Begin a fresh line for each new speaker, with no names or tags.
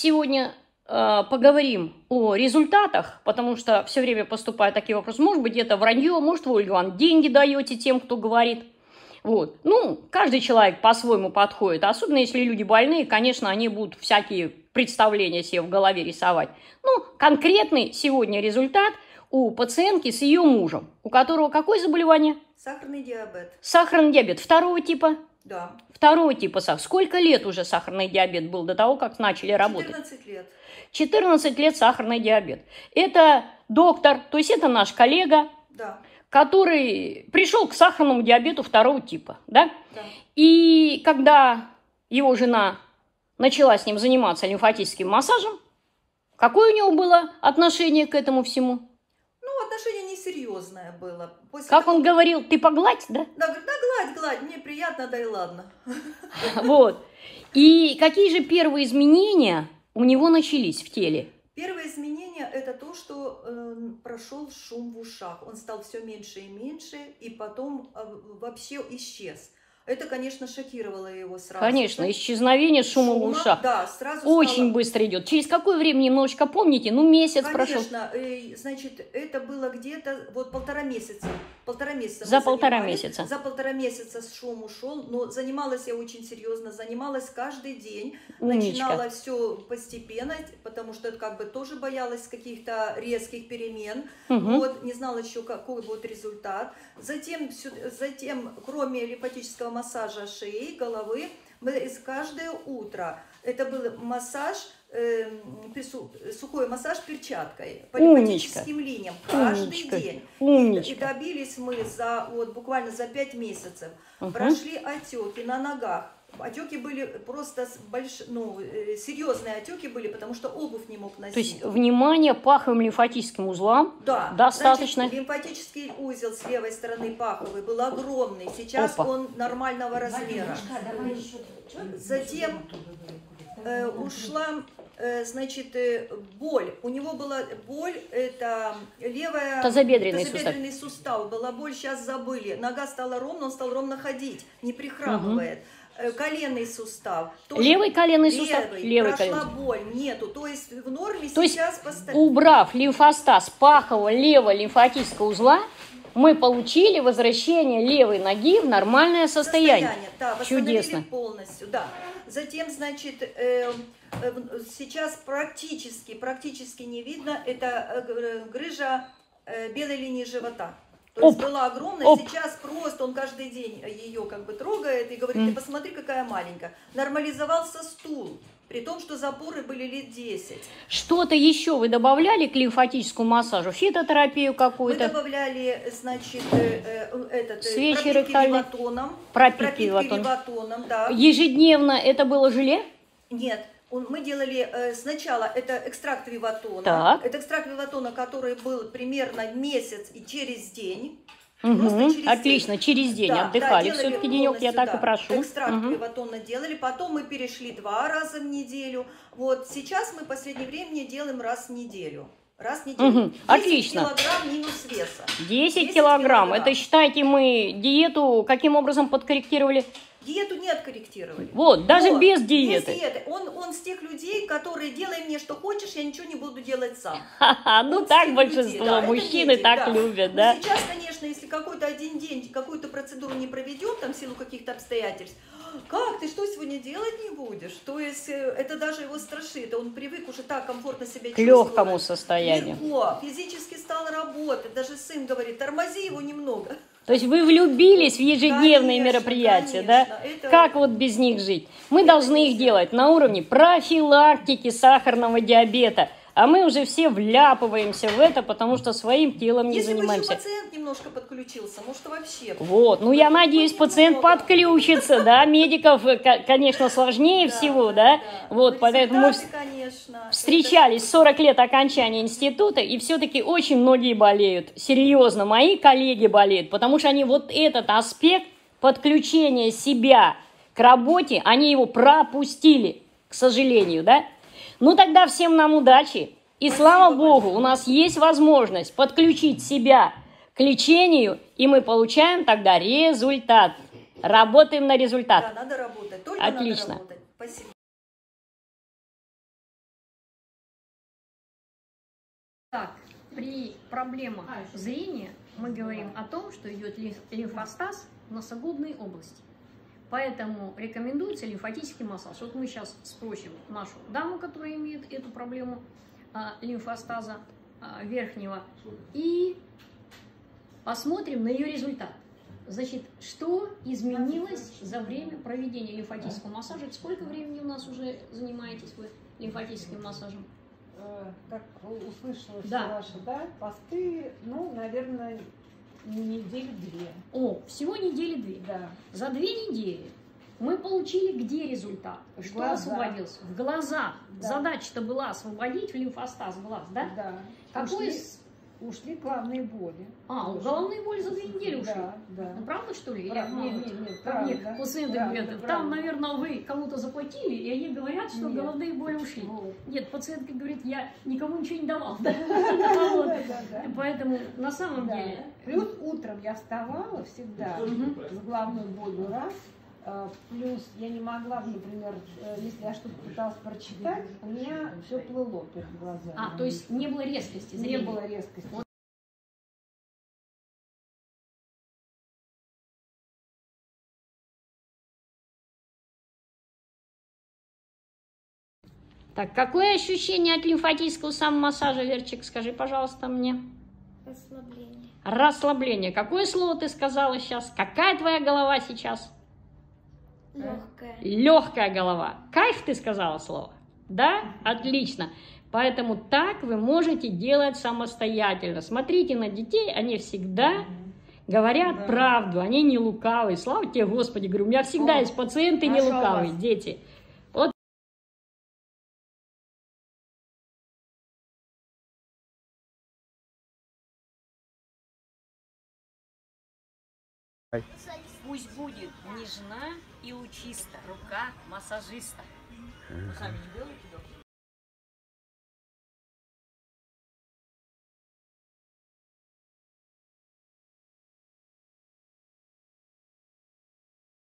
сегодня э, поговорим о результатах, потому что все время поступают такие вопросы. Может быть, это вранье, может, вы, Ивановна, деньги даете тем, кто говорит. Вот. Ну, каждый человек по-своему подходит, особенно если люди больные, конечно, они будут всякие представления себе в голове рисовать. Ну, конкретный сегодня результат у пациентки с ее мужем, у которого какое заболевание?
Сахарный диабет.
Сахарный диабет второго типа?
Да.
Второго типа сахар. Сколько лет уже сахарный диабет был до того, как начали работать?
14 лет.
14 лет сахарный диабет. Это доктор, то есть это наш коллега,
Да.
который пришел к сахарному диабету второго типа, да?
Да.
И когда его жена начала с ним заниматься лимфатическим массажем, какое у него было отношение к этому всему?
Отношение несерьезное было. После
Как
того-
он говорил, ты погладь, да?
Да, говорит, да, гладь, гладь, мне приятно, да и ладно.
Вот. И какие же первые изменения у него начались в теле?
Первое изменение это то, что э, прошел шум в ушах. Он стал все меньше и меньше, и потом э, вообще исчез. Это, конечно, шокировало его сразу.
Конечно, исчезновение шума в ушах.
Да, сразу
Очень
стало-
быстро идет. Через какое время немножечко помните? Ну, месяц прошел.
Конечно, э, значит, это было где-то вот полтора месяца. Полтора месяца.
За полтора
занимались.
месяца.
За полтора месяца шум ушел, но занималась я очень серьезно, занималась каждый день.
Умничка.
Начинала все постепенно, потому что как бы тоже боялась каких-то резких перемен.
Мгм.
Вот, не знала еще, какой будет результат. Затем, затем, кроме лимфатического массажа шеи, головы, каждое утро, это был массаж, прису- сухой массаж перчаткой по лимфатическим линиям каждый
Умничка.
день.
Умничка.
И добились мы за вот буквально за пять месяцев.
Мгм.
Прошли отеки на ногах. Отеки были просто с больш... ну, э, серьезные отеки были, потому что обувь не мог носить.
То есть внимание паховым лимфатическим узлам
Да,
достаточно.
Значит, лимфатический узел с левой стороны паховый был огромный. Сейчас
Опа.
он нормального размера. Затем э, ушла, э, значит, э, боль. У него была боль, это левая...
Тазобедренный сустав.
тазобедренный сустав. Была боль, сейчас забыли. Нога стала ровно, он стал ровно ходить, не прихрамывает. Э, Коленный сустав. тоже
Левый коленный сустав?
Левый.
Левый
Прошла
коленный.
боль, нету. То есть в норме
То есть
сейчас постоянно...
Убрав лимфостаз пахового левого лимфатического узла, мы получили возвращение левой ноги в нормальное состояние.
да, восстановили
Чудесно.
полностью, да. Затем, значит, э, э, сейчас практически, практически не видно, это э, грыжа э, белой линии живота. То есть
Оп,
была огромная,
оп.
сейчас просто он каждый день ее как бы трогает и говорит, ты посмотри, какая маленькая. Нормализовался стул, при том, что запоры были лет 10.
Что-то еще вы добавляли к лимфатическому массажу? Фитотерапию
Мы
какую-то?
добавляли, значит, э, э, этот, э,
Свечи
пропитки
ректальные.
леватоном.
Пропитки
пропитки
леватоном.
леватоном, да.
Ежедневно это было желе?
Нет, он- мы делали э, сначала это экстракт виватона.
Так.
Это экстракт виватона, который был примерно месяц и через день. Просто через
Отлично, через день
Да,
отдыхали.
да,
Все-таки денек я так и прошу.
Экстракт
Мгм.
виватона делали, потом мы перешли два раза в неделю. Вот сейчас мы в последнее время делаем раз в неделю. Раз в неделю.
Мгм,
10
отлично.
килограмм минус веса.
10
10
килограмм.
килограмм.
Это считайте мы диету каким образом подкорректировали?
Диету не откорректировали.
Вот, даже
Вот,
без диеты.
Без диеты. Он, он с тех людей, которые делай мне что хочешь, я ничего не буду делать сам.
Ха-ха, ну
Вот
так большинство
людей, да,
мужчины
видите,
так
да.
любят, да?
Сейчас, конечно, если какой-то один день какую-то процедуру не проведем, там, в силу каких-то обстоятельств, как ты что сегодня делать не будешь? То есть э, это даже его страшит. Он привык уже так комфортно себя
К
чувствовать.
легкому состоянию.
Легко, физически стал работать. Даже сын говорит, тормози его немного.
То есть вы влюбились в ежедневные
Конечно,
мероприятия,
конечно.
да?
Это-
Как вот без них жить? Мы
Это
должны их делать на уровне профилактики сахарного диабета. А мы уже все вляпываемся в это, потому что своим телом не
Если
занимаемся.
пациент немножко подключился, может вообще.
Вот, ну я надеюсь, пациент подключится, да, медиков, э, ко- конечно, сложнее всего, да, вот,
Но
поэтому мы встречались 40 лет окончания института, и все-таки очень многие болеют, серьезно, мои коллеги болеют, потому что они вот этот аспект подключения себя к работе, они его пропустили, к сожалению, да. Ну тогда всем нам удачи. И Спасибо слава Богу, большое. у нас есть возможность подключить себя к лечению, и мы получаем тогда результат. Работаем на результат.
Да, надо работать. Только
Отлично.
Надо работать. Спасибо.
Так, при проблемах а, зрения мы говорим о том, что идет лимфостаз в носогубной области. Поэтому рекомендуется лимфатический массаж. Вот мы сейчас спросим нашу даму, которая имеет эту проблему а, лимфостаза а, верхнего, и посмотрим на ее результат. Значит, что изменилось за время проведения лимфатического массажа? Сколько времени у нас уже занимаетесь вы лимфатическим массажем?
Э, Так услышала
Да.
ваши, да, посты, ну, наверное, недели две.
О, всего недели две.
Да.
За две недели мы получили где результат?
В
Что
глазах.
освободился? В глазах.
Да.
Задача-то была освободить в лимфостаз глаз, да?
Да.
Какой с-
ушли главные боли.
А, головные боли за две недели ушли.
Да, да.
Ну, правда, что ли? Или
Пра-
обманывают?
не, не, не,
Ко мне
правда.
пациенты
Правда,
говорят, там,
правда.
наверное, вы кому-то заплатили, и они говорят, что
Нет.
головные боли ушли.
Вот.
Нет, пациентка говорит, я никому ничего не давал. Да? Вот.
Да, да, да.
Поэтому на самом деле...
Плюс утром я вставала всегда с главной болью раз. Э, Плюс я не могла, например, э, если я что-то пыталась прочитать, у меня все плыло перед глазами.
А, то есть не было резкости
не
зрения.
было резкости.
Так, какое ощущение от лимфатического самомассажа, Верчик, скажи, пожалуйста, мне?
Расслабление.
Расслабление. Какое слово ты сказала сейчас? Какая твоя голова сейчас?
Легкое.
Легкая голова. Кайф ты сказала слово? Да? Отлично. Поэтому так вы можете делать самостоятельно. Смотрите на детей, они всегда говорят
Да.
правду, они не лукавые. Слава тебе, Господи, говорю, у меня всегда
О,
есть пациенты не лукавые,
вас.
дети. Вот Пусть будет нежна и лучиста рука массажиста. Вы сами не делаете, доктор?